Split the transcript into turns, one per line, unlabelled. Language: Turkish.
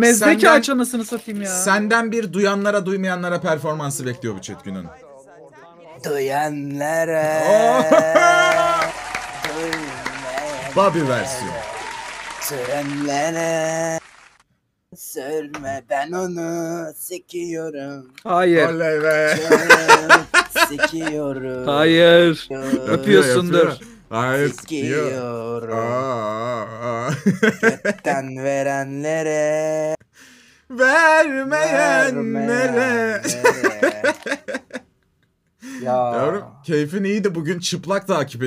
Mezdeki
Senden-
aç anasını satayım ya.
Senden bir duyanlara duymayanlara performansı bekliyor bu chat günün.
Duyanlara.
Bobby versiyon.
Törenlere. Sörme ben onu sekiyorum.
Hayır.
Oley be.
Sekiyorum.
Hayır. Öpüyorsundur.
Hayır.
Sekiyorum.
Aa.
Gökten verenlere. Vermeyenlere. ya.
Yavrum keyfin iyiydi bugün çıplak takip